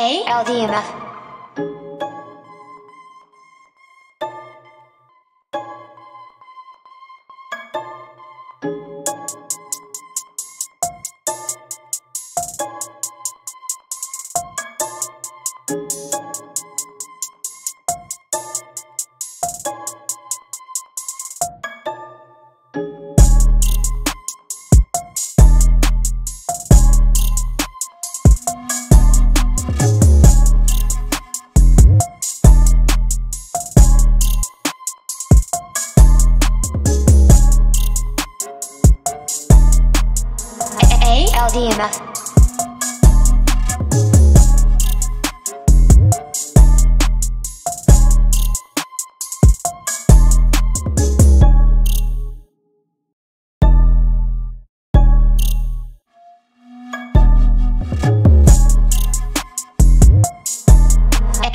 A L D M F. LDMF.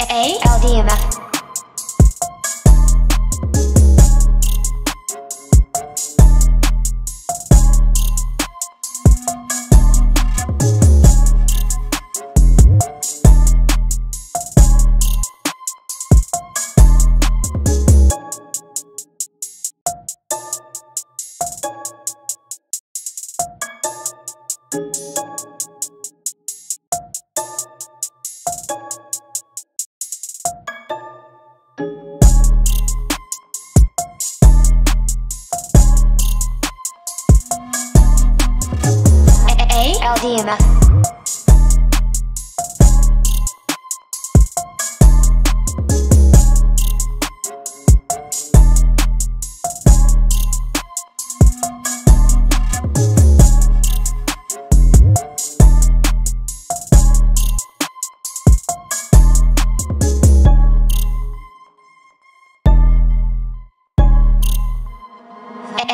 Hey, LDMF. LDMF.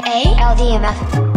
A L D M F.